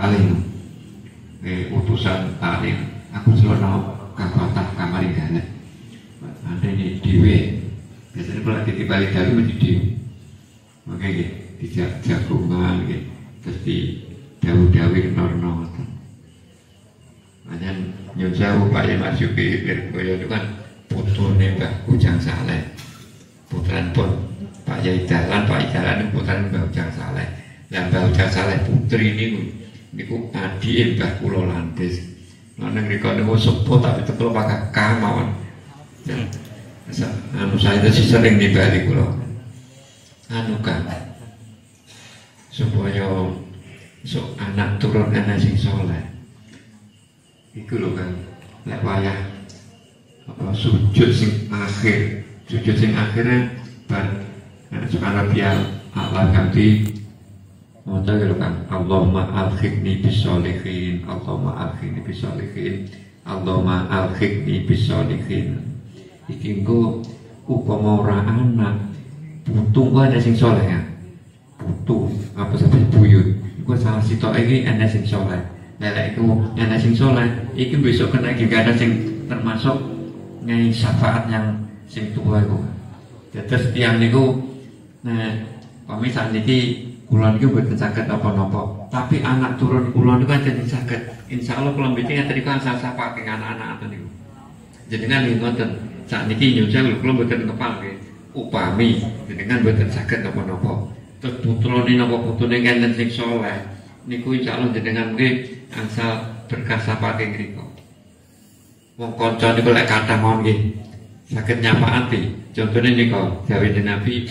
paling eh, utusan paling aku selono kakotah kamar gana ada ini dewe. Biasanya kalau ditibali dari mesti dewe. Oke gitu dijak jagungan terus di dawu-dawi norno Makanya nyun sewu Pak Yen Marjuki Lirboyo itu kan putrane Mbah Ujang Saleh. Putran pun Pak Yai Dalan, Pak Yai Dalan putran Mbah Ujang Saleh. Dan Mbah Ujang Saleh putri ini niku adi Mbah Kulo Landes Nang riko niku sepuh tapi tekelo pakai kamawon. Ya. Anu saya itu sering dibalik kulo. Anu kan supaya so anak turun anak sing soleh. Iku lho kan lek wayah apa sujud sing akhir, sujud sing akhirnya bar nah, sekarang dia Allah ganti Mata kan Allahumma alhiqni bisolihin Allahumma alhiqni bisolihin Allahumma alhiqni bisolihin Iki engko upama ora anak butuh gua ada sing soleh ya? Butuh apa sampai buyut? Gua salah sitok iki ada sing soleh lelek iku ada sing soleh iki besok kena gak ada sing termasuk ngai syafaat yang sing tua iku. Terus tiang niku nah pemisah niki kulon itu buat sakit apa-apa. Tapi anak turun kulon itu kan jadi sakit insya Allah kulon yang tadi kan saya ke anak-anak atau nih. Kan nih nonton saat ini nyusul kulon buatan kepala upami jadi kan buatan sakit apa-apa. Terus putra ini nopo putra ini kan sing soleh niku insya Allah kan mungkin asal berkas sapa ke ngriko. Wong konco niku lek kata mau nggih. Sakit nyapa ati contohnya niku jawi nabi